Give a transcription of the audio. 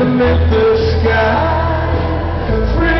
the sky. Free